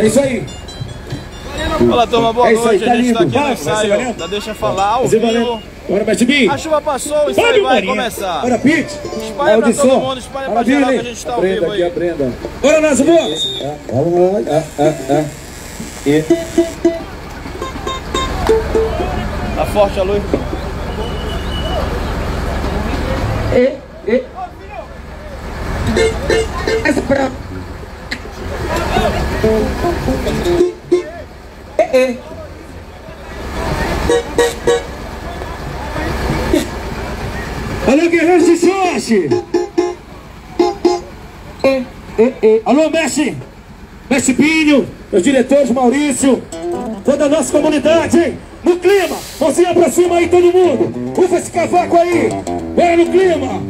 É isso aí. Olá, turma, boa É isso aí, noite. tá a gente tá lindo. aqui no Vai, vai ensaio valendo? da Deixa Falar ao vivo. Bora, Mestre Bi. A chuva passou, o ensaio vai começar. Bora, Pete. Espalha pra Audição. todo mundo, espalha pra Maravilha, geral que a gente tá ao vivo aqui, aí. aprenda. Bora, Nazo, boa. Vamos lá. Ah, ah, ah. E... Tá forte a luz. E... E... Essa pra... E... Alô, guerreiros de sorte! E. Alô, mestre! Mestre Pinho, meus diretores, Maurício, toda a nossa comunidade? No clima! Mãozinha pra cima aí, todo mundo! Ufa esse cavaco aí! Bora no clima!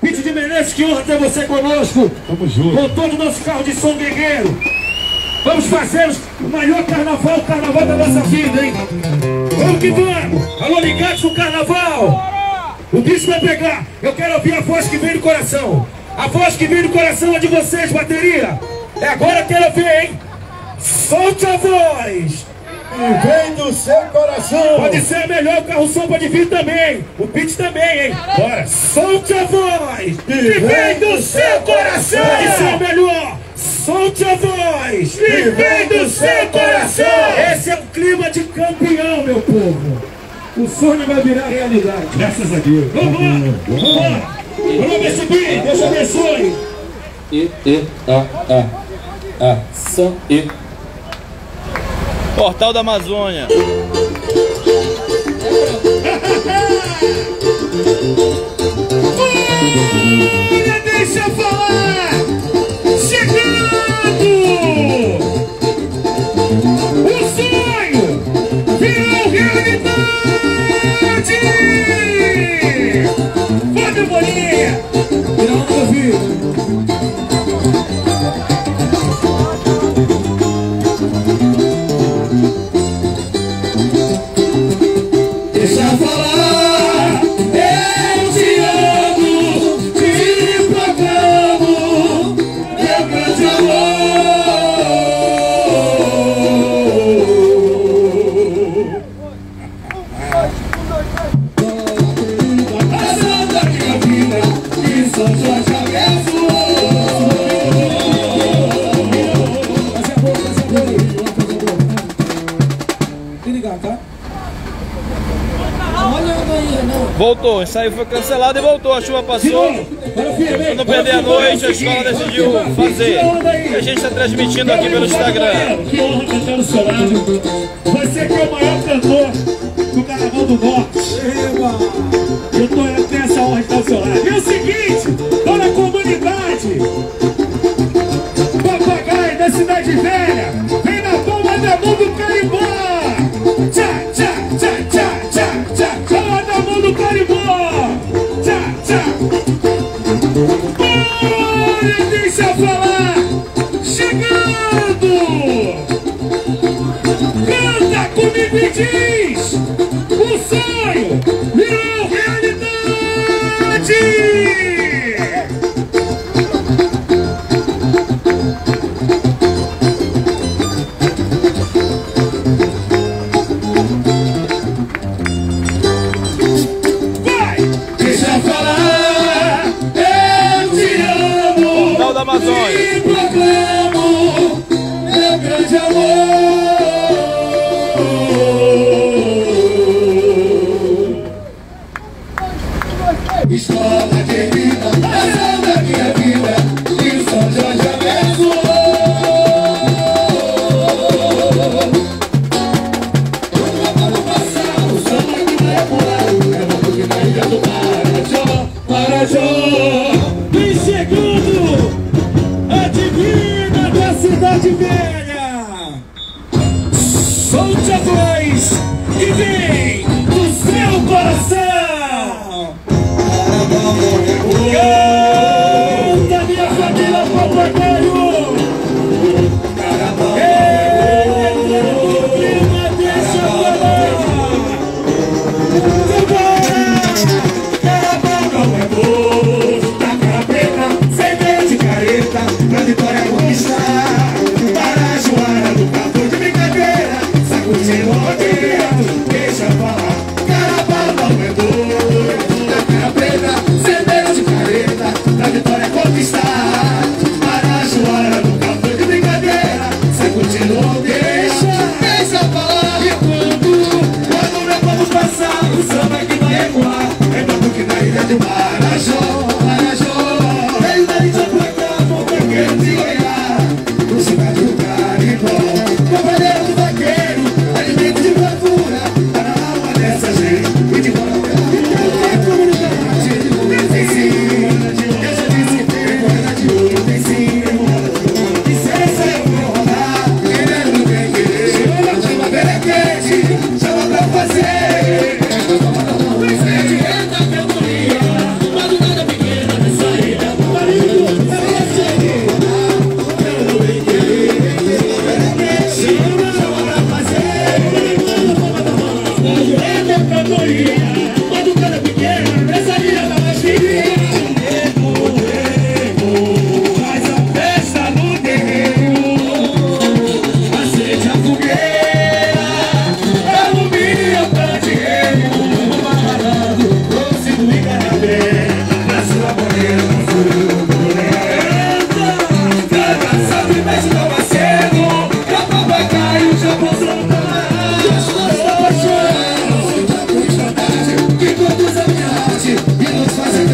Pete de Menezes, que honra ter você conosco! Tamo junto. Com todo o nosso carro de som guerreiro! Vamos fazer o maior carnaval, o carnaval da nossa vida, hein? Vamos que vamos! Alô, ligados no carnaval! O bicho vai pegar! Eu quero ouvir a voz que vem do coração! A voz que vem do coração é de vocês, bateria! É agora que eu quero ouvir, hein? Solte a voz! E vem do seu coração. Pode ser melhor, o carro som pode vir também! O Pete também, hein? Bora! Solte a voz! Que vem do seu coração! Pode ser melhor! Solte a voz! Que vem do seu coração! Esse é o clima de campeão, meu povo! O sonho vai virar realidade! Graças a Deus. Vambora! Vambora! Alô, Mestre Bi, Deus abençoe! E, e, a, a, a, são, e. Portal da Amazônia. Olha, deixa eu falar! City. O ensaio foi cancelado e voltou. A chuva passou. Para não perder a noite, a escola decidiu fazer. E a gente está transmitindo aqui pelo Instagram. Que honra cantar no seu lado. Você que é o maior cantor do Carnaval do Norte. Eu tô eu tenho essa honra de estar ao seu lado. E é o seguinte, Olha, deixa eu falar! Chegando! Canta comigo e diz! O sonho virou realidade!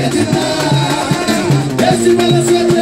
acreditar. Esse balanço é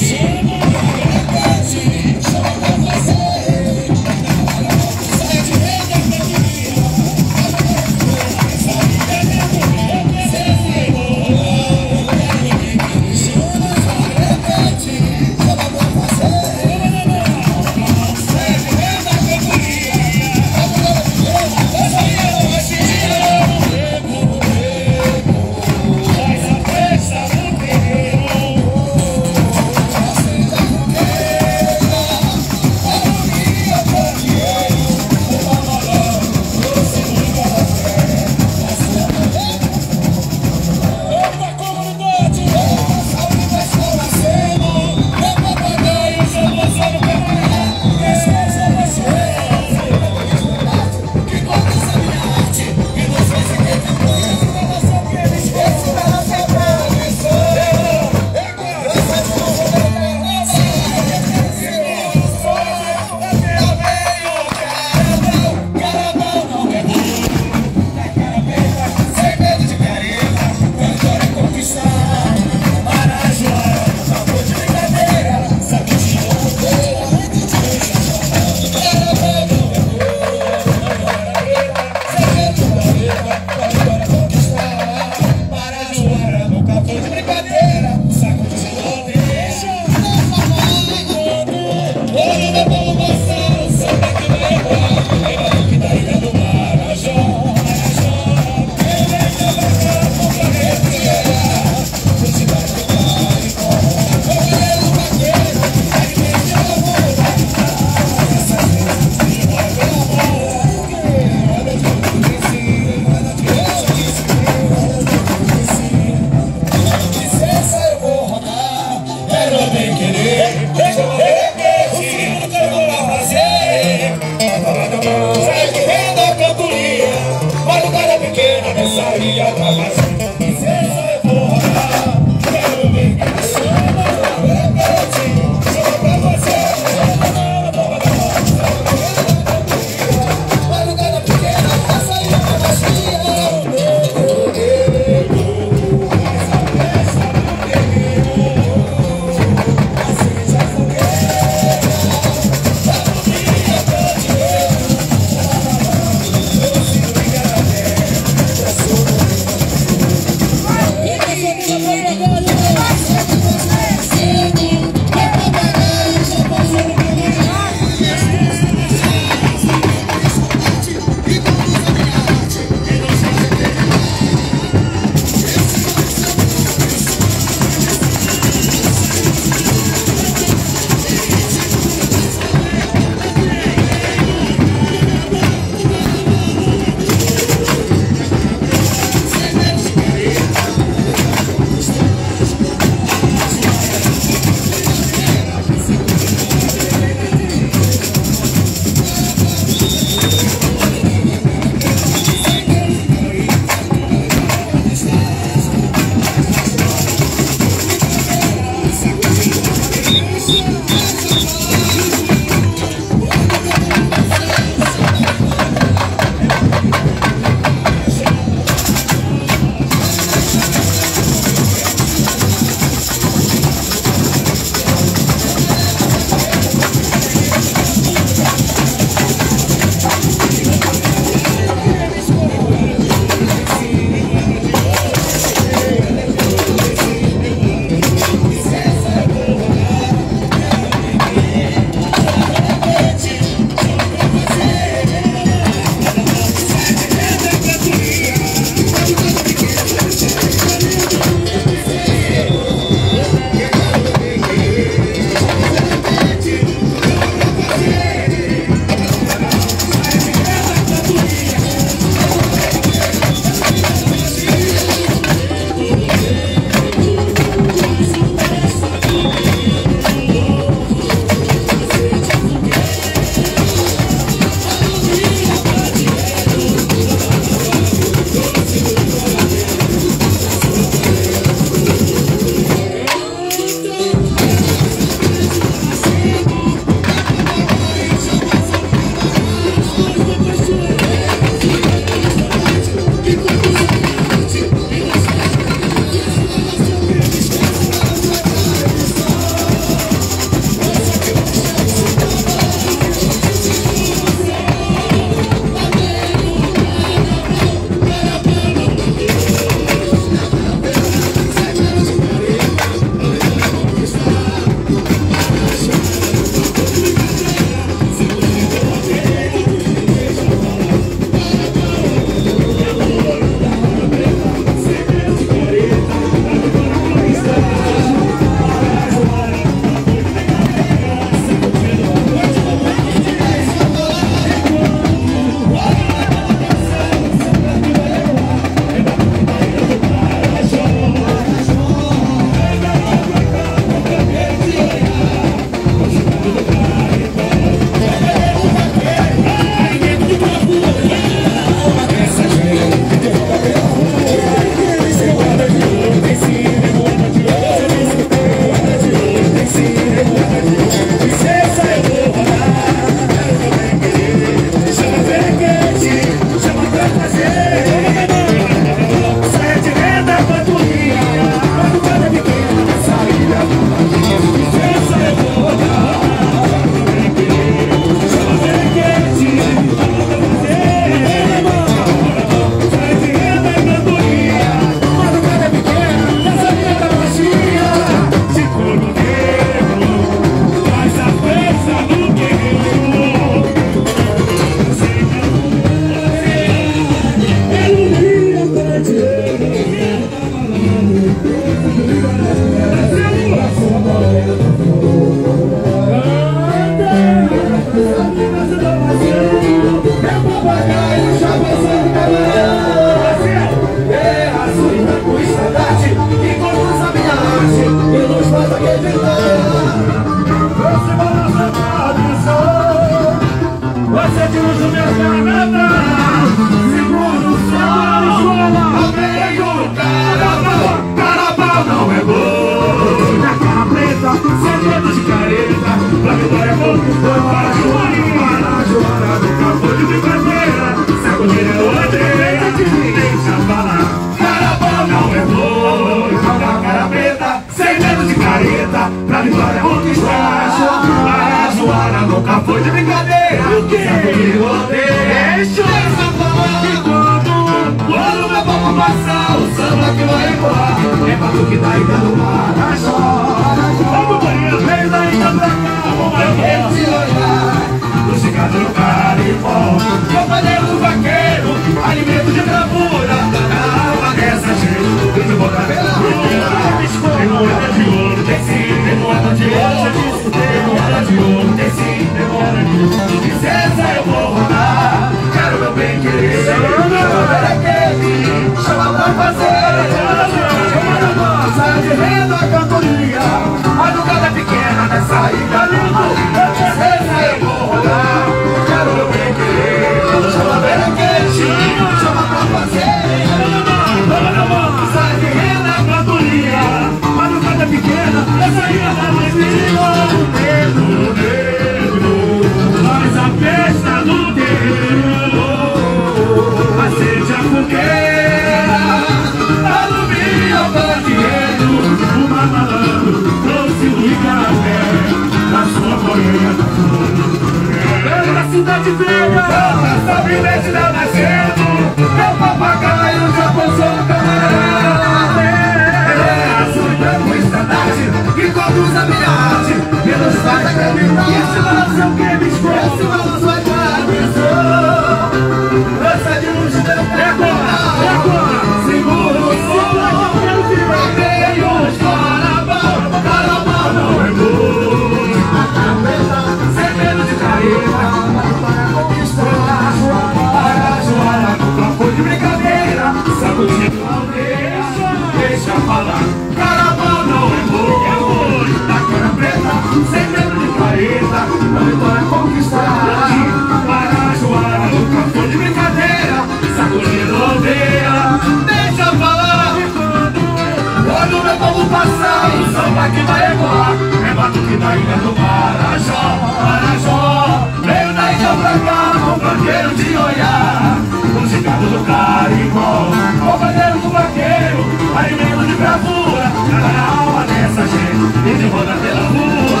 Que vai ecoar. É batuque da ilha do Marajó, Marajó Veio da ilha pra cá, com bandeiro de olhar O cigarro do carimbó, o bandeiro do vaqueiro. Alimento de bravura, cada alma dessa gente. E de roda pela rua,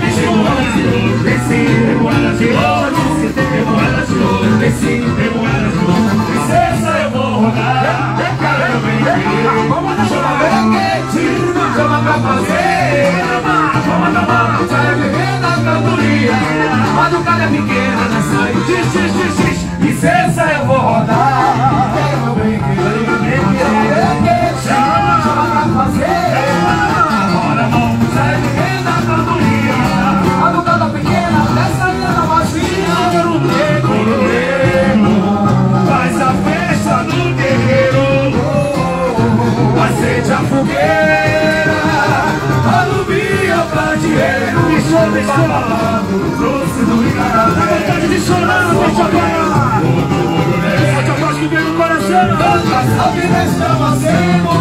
bicho desce, Desci, remoada de ouro, remoada de ouro. Desci, remoada de ouro. Licença, eu vou rodar, quero ver. Vamos assim, chama pra fazer Vamos acabar, sai a bebê da cantoria A madrugada é pequena, nessa e xix, xix, xix Licença, eu vou rodar É meu bem, bem Chama, pra fazer. Bora, vamos, sai a bebê amor vem chorar A vontade de chorar não deixa parar Essa que a voz que vem no coração Tanta salve nesta macema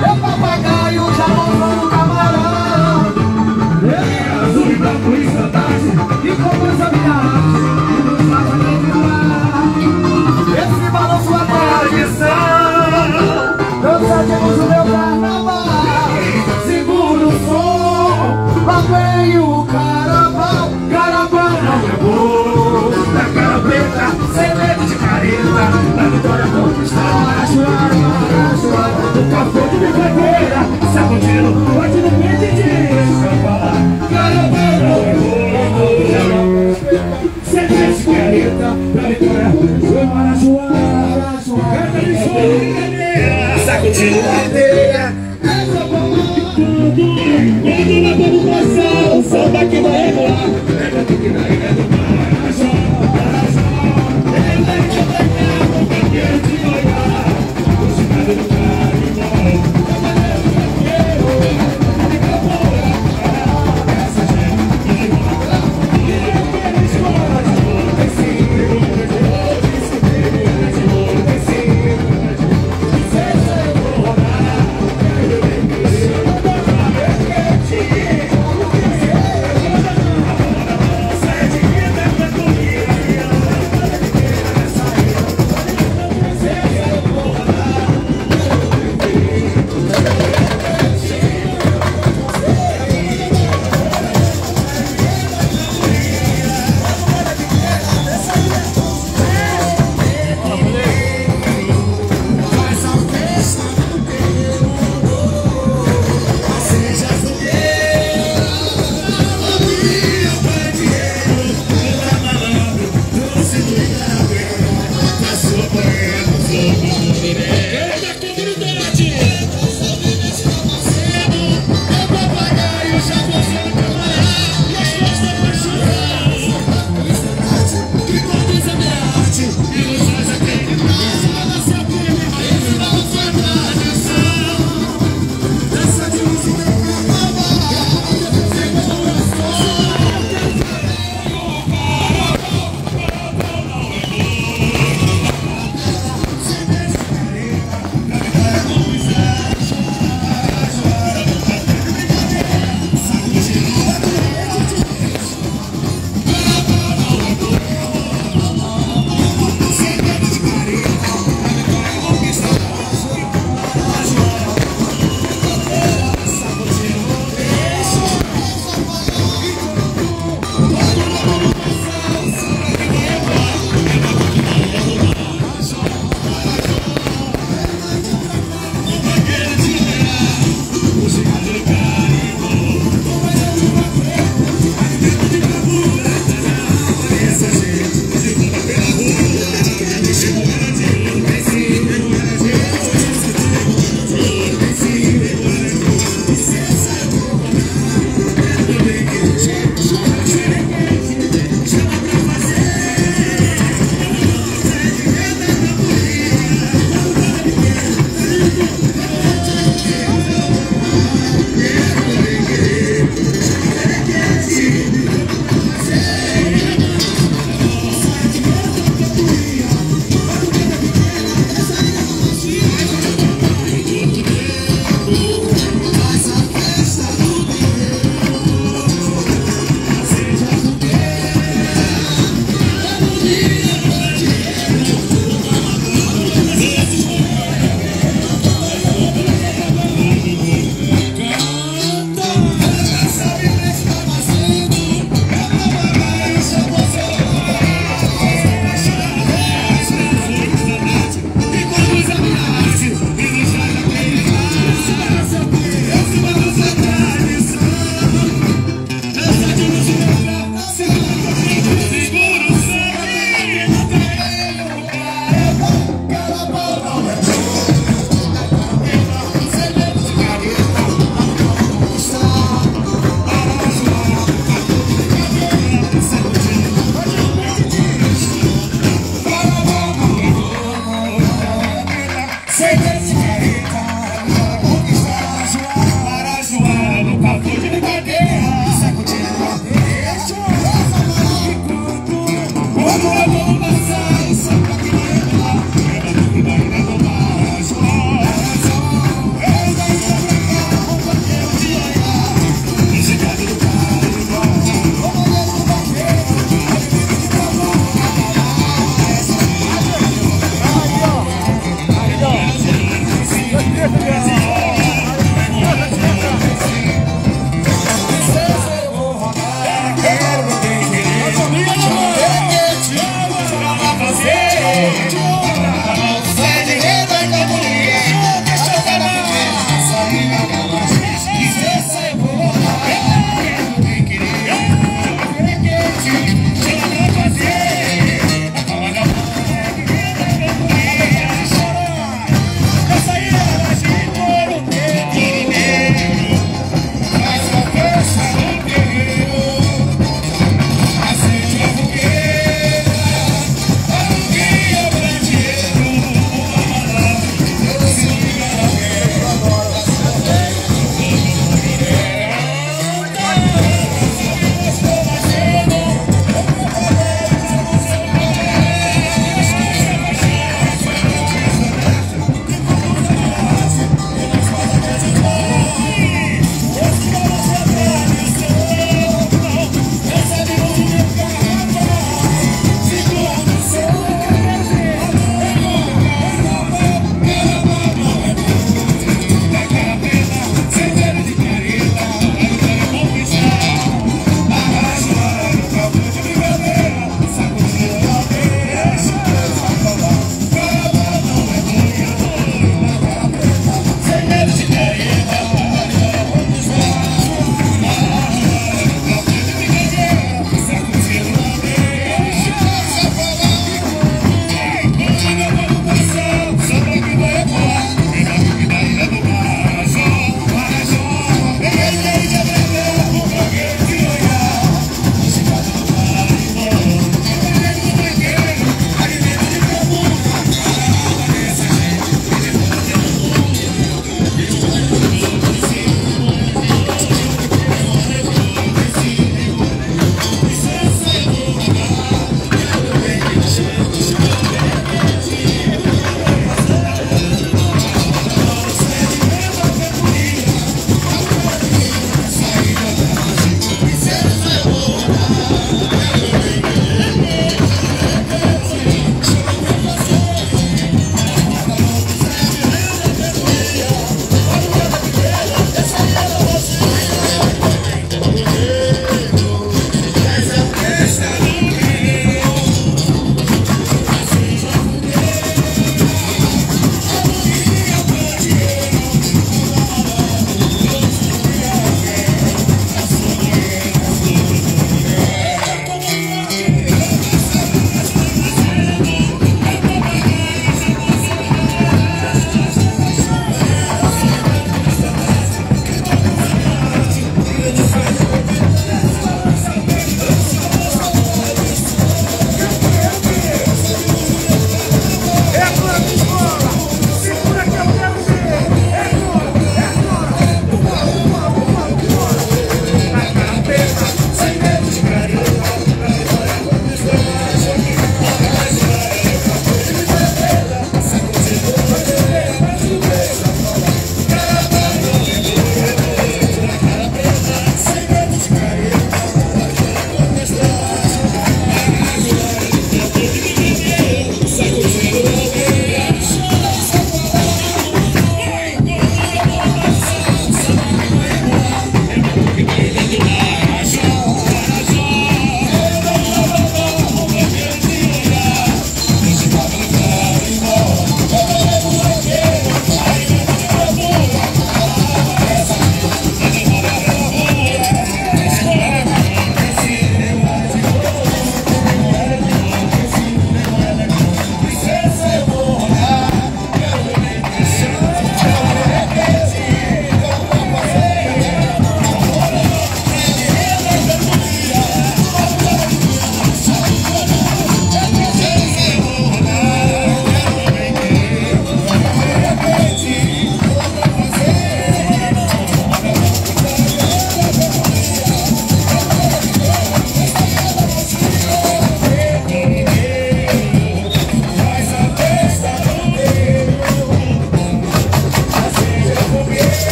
Meu papagaio já morou no camarão Ele é azul e branco e fantástico E compôs a minha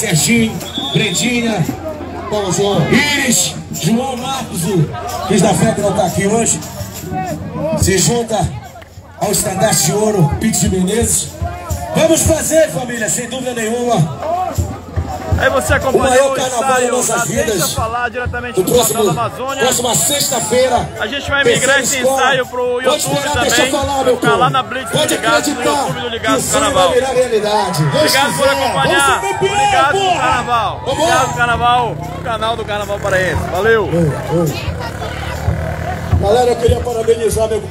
Serginho, Brendinha, Iris, João Marcos, o Cris da Fé que não tá aqui hoje. Se junta ao estandarte de ouro, Pix de Menezes. Vamos fazer, família, sem dúvida nenhuma. Aí você O acompanhou maior o carnaval das nossas vidas. Falar diretamente Portal próximo, da Amazônia. próxima sexta-feira. A gente vai migrar esse escola. ensaio pro Pode YouTube esperar, também. Deixa eu falar, meu ficar povo. Pode acreditar YouTube do Ligados que o Carnaval. virar realidade. Obrigado por acompanhar Vamos ser o campeão, Ligados do porra. Carnaval. Vamos Ligados lá. do Carnaval, o canal do Carnaval Paraense. Valeu! Galera, eu queria parabenizar meu compadre.